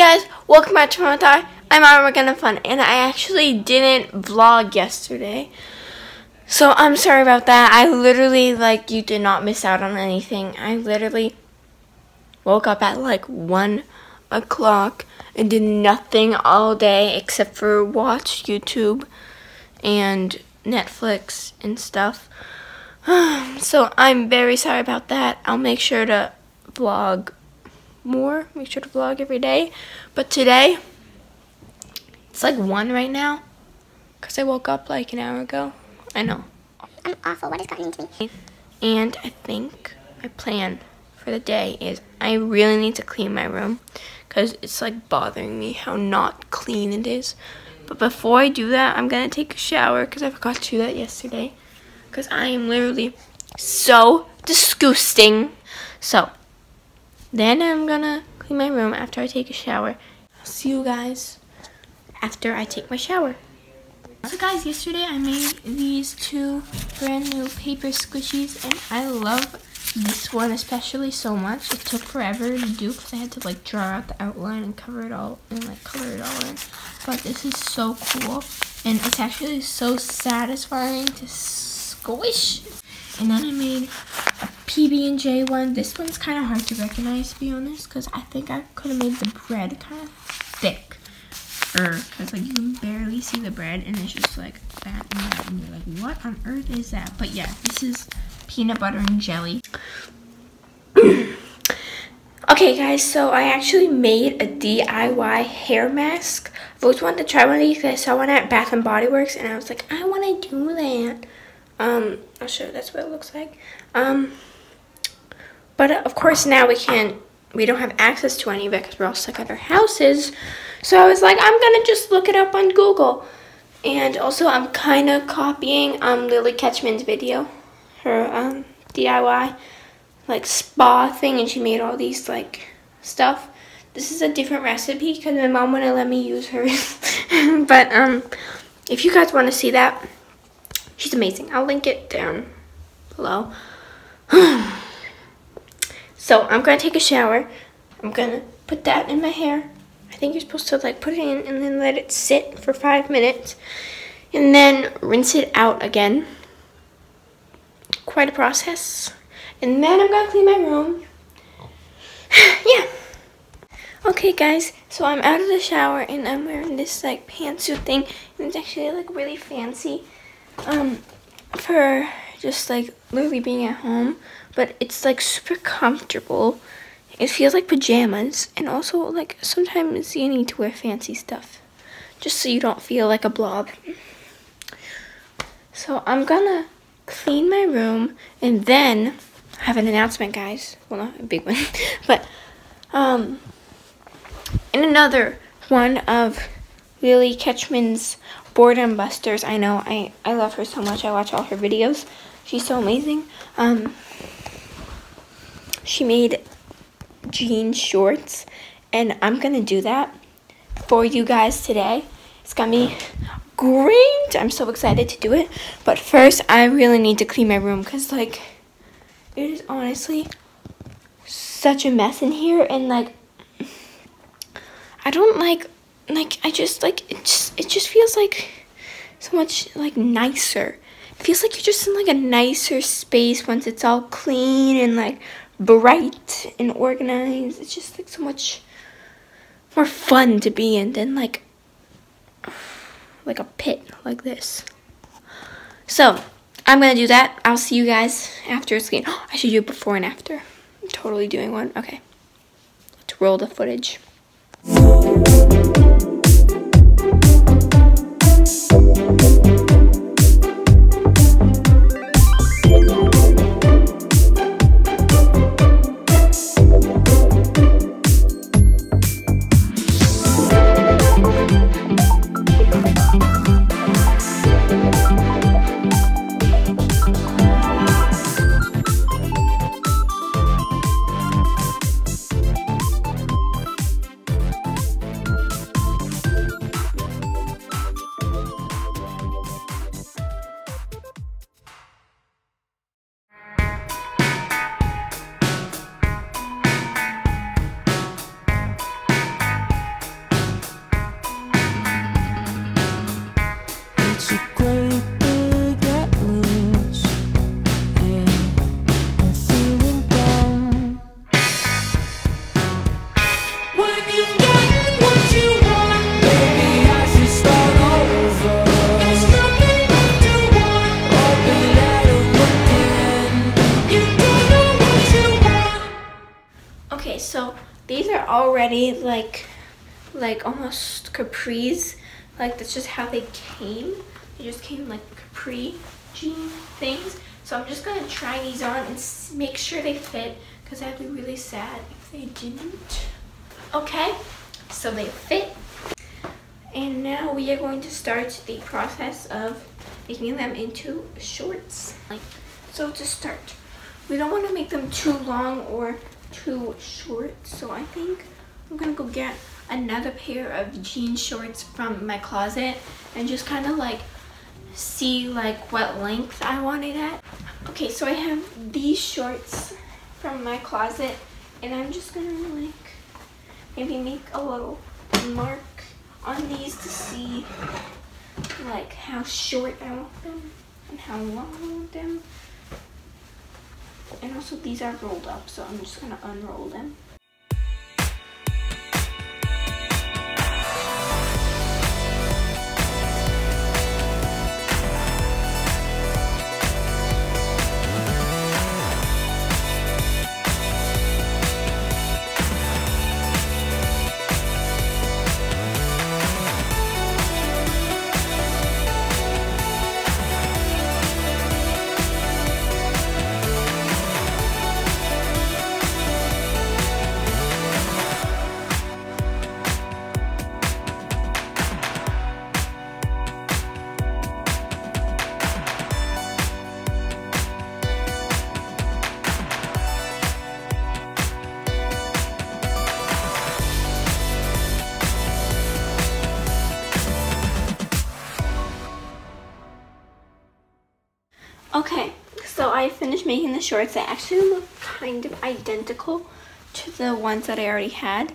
guys, welcome back to my thought. I'm Armageddon Fun, and I actually didn't vlog yesterday. So I'm sorry about that. I literally, like, you did not miss out on anything. I literally woke up at like 1 o'clock and did nothing all day except for watch YouTube and Netflix and stuff. so I'm very sorry about that. I'll make sure to vlog more. Make sure to vlog every day. But today, it's like 1 right now. Because I woke up like an hour ago. I know. I'm awful. What has gotten into me? And I think my plan for the day is I really need to clean my room. Because it's like bothering me how not clean it is. But before I do that, I'm going to take a shower. Because I forgot to do that yesterday. Because I am literally so disgusting. So, then I'm gonna clean my room after I take a shower. I'll see you guys after I take my shower. So guys, yesterday I made these two brand new paper squishies and I love this one especially so much. It took forever to do because I had to like draw out the outline and cover it all and like color it all in. But this is so cool and it's actually so satisfying to squish. And then I made a PB&J one. This one's kind of hard to recognize, to be honest, because I think I could have made the bread kind of thick. Because, like, you can barely see the bread, and it's just, like, that and that, and you're like, what on earth is that? But, yeah, this is peanut butter and jelly. okay, guys, so I actually made a DIY hair mask. I've always wanted to try one of these I saw one at Bath & Body Works, and I was like, I want to do that. Um, I'll show you, that's what it looks like. Um, but of course now we can't, we don't have access to any of it because we're all stuck at our houses. So I was like, I'm to just look it up on Google. And also I'm kind of copying um, Lilly Ketchman's video, her um, DIY like spa thing and she made all these like stuff. This is a different recipe because my mom wouldn't let me use hers. but um, if you guys want to see that, she's amazing. I'll link it down below. So I'm gonna take a shower. I'm gonna put that in my hair. I think you're supposed to like put it in and then let it sit for five minutes and then rinse it out again. Quite a process. And then I'm gonna clean my room. yeah. Okay guys, so I'm out of the shower and I'm wearing this like pantsuit thing and it's actually like really fancy um for just like literally being at home but it's like super comfortable. It feels like pajamas, and also like sometimes you need to wear fancy stuff just so you don't feel like a blob. So I'm gonna clean my room and then I have an announcement, guys. Well, not a big one, but um, in another one of Lilly Ketchman's Boredom Busters. I know I I love her so much. I watch all her videos. She's so amazing. Um, she made jean shorts and I'm gonna do that for you guys today. It's gonna be great. I'm so excited to do it. But first, I really need to clean my room because like it is honestly such a mess in here and like I don't like like I just like it just it just feels like so much like nicer. Feels like you're just in like a nicer space once it's all clean and like bright and organized. It's just like so much more fun to be in than like like a pit like this. So I'm gonna do that. I'll see you guys after it's clean. I should do before and after. I'm totally doing one. Okay. Let's roll the footage. So these are already like, like almost capris. Like that's just how they came. They just came like capri jean things. So I'm just gonna try these on and make sure they fit because I'd be really sad if they didn't. Okay, so they fit. And now we are going to start the process of making them into shorts. Like, so to start, we don't want to make them too long or too short. So I think I'm gonna go get another pair of jean shorts from my closet and just kind of like see like what length I want it at. Okay, so I have these shorts from my closet and I'm just gonna like maybe make a little mark on these to see like how short I want them and how long I want them. And also these are rolled up, so I'm just gonna unroll them. Finished making the shorts. They actually look kind of identical to the ones that I already had.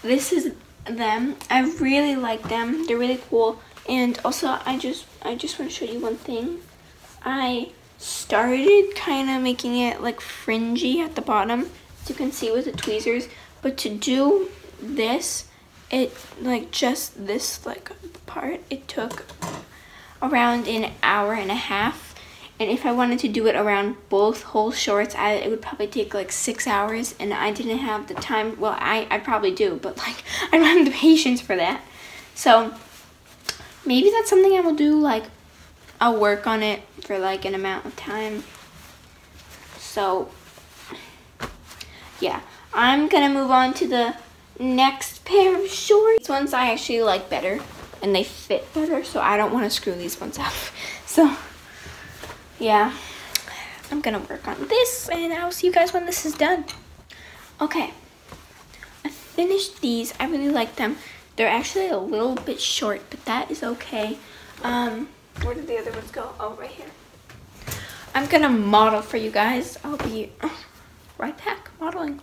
This is them. I really like them. They're really cool. And also, I just I just want to show you one thing. I started kind of making it like fringy at the bottom, as you can see with the tweezers. But to do this, it like just this like part, it took around an hour and a half and if I wanted to do it around both whole shorts, I, it would probably take like six hours and I didn't have the time. Well, I, I probably do, but like I don't have the patience for that. So maybe that's something I will do. Like I'll work on it for like an amount of time. So yeah, I'm gonna move on to the next pair of shorts. These ones I actually like better and they fit better, so I don't want to screw these ones up. So yeah, I'm gonna work on this and I'll see you guys when this is done. Okay, I finished these. I really like them. They're actually a little bit short, but that is okay. Um, where did the other ones go? Oh, right here. I'm gonna model for you guys. I'll be right back modeling.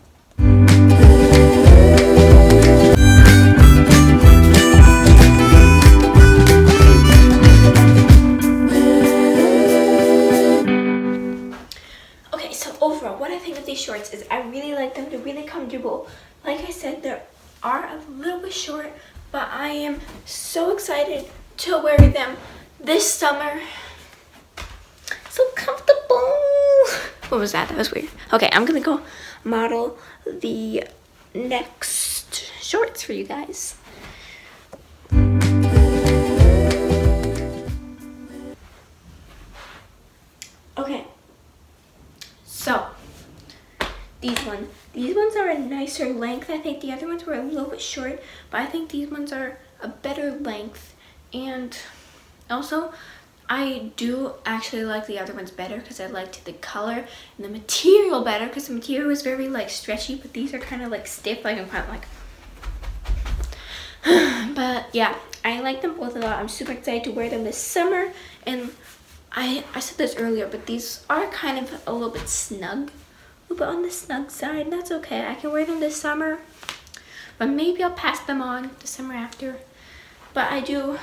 Comfortable. Like I said, they are a little bit short, but I am so excited to wear them this summer. So comfortable. What was that? That was weird. Okay, I'm gonna go model the next shorts for you guys. Length. I think the other ones were a little bit short, but I think these ones are a better length. And also, I do actually like the other ones better because I liked the color and the material better because the material was very like stretchy, but these are kind of like stiff, like I'm kind of like. but yeah, I like them both a lot. I'm super excited to wear them this summer. And I, I said this earlier, but these are kind of a little bit snug but on the snug side. That's okay. I can wear them this summer, but maybe I'll pass them on the summer after. But I do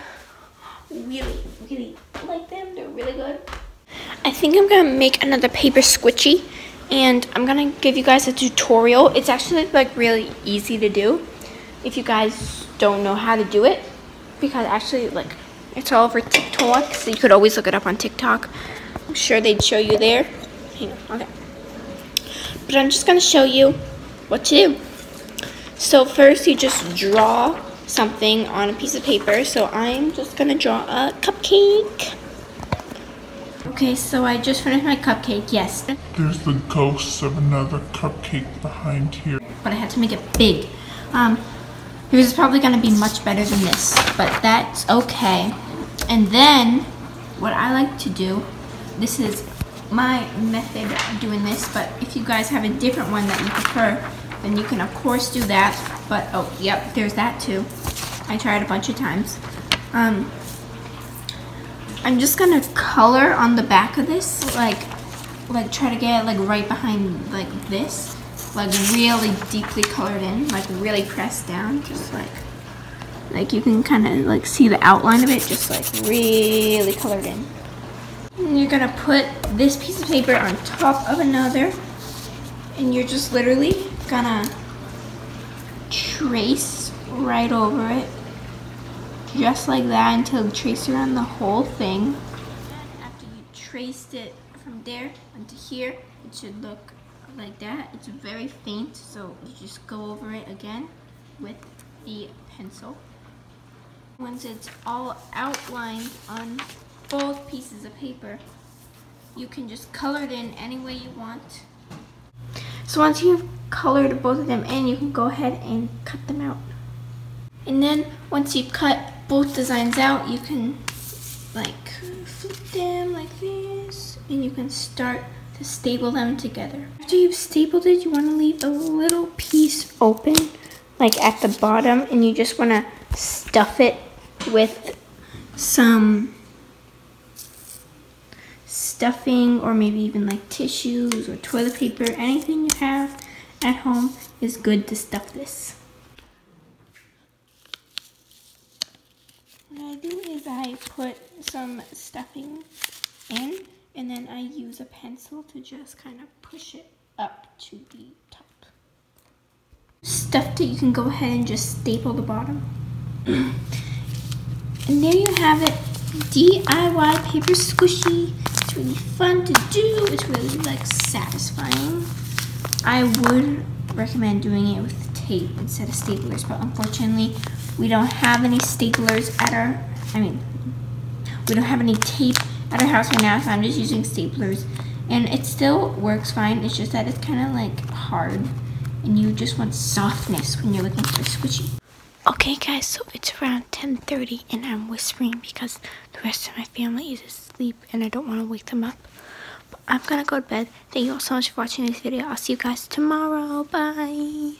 really, really like them. They're really good. I think I'm gonna make another paper squishy and I'm gonna give you guys a tutorial. It's actually like really easy to do if you guys don't know how to do it because actually like it's all over TikTok so you could always look it up on TikTok. I'm sure they'd show you there. Hang on, okay but I'm just going to show you what to do. So first you just draw something on a piece of paper. So I'm just gonna draw a cupcake. Okay, so I just finished my cupcake, yes. There's the ghost of another cupcake behind here. But I had to make it big. Um, yours is probably gonna be much better than this, but that's okay. And then, what I like to do, this is my method of doing this, but if you guys have a different one that you prefer, then you can of course do that. But, oh, yep, there's that too. I tried a bunch of times. Um, I'm just gonna color on the back of this, like, like try to get it like right behind like this, like really deeply colored in, like really pressed down, just like, like you can kind of like see the outline of it, just like really colored in. And you're gonna put this piece of paper on top of another, and you're just literally gonna trace right over it just like that until you trace around the whole thing. After you traced it from there onto here, it should look like that. It's very faint, so you just go over it again with the pencil. Once it's all outlined on both pieces of paper, you can just color it in any way you want. So once you've colored both of them in, you can go ahead and cut them out. And then once you've cut both designs out, you can like flip them like this and you can start to staple them together. After you've stapled it, you want to leave a little piece open like at the bottom and you just want to stuff it with some stuffing or maybe even like tissues or toilet paper, anything you have at home is good to stuff this. What I do is I put some stuffing in and then I use a pencil to just kind of push it up to the top. Stuffed it, you can go ahead and just staple the bottom. and there you have it, DIY paper squishy. Really fun to do, it's really like satisfying. I would recommend doing it with tape instead of staplers, but unfortunately we don't have any staplers at our, I mean, we don't have any tape at our house right now, so I'm just using staplers. And it still works fine, it's just that it's kind of like hard. And you just want softness when you're looking for squishy. Okay guys, so it's around 10.30 and I'm whispering because the rest of my family is asleep and I don't want to wake them up. But I'm gonna go to bed. Thank you all so much for watching this video. I'll see you guys tomorrow. Bye.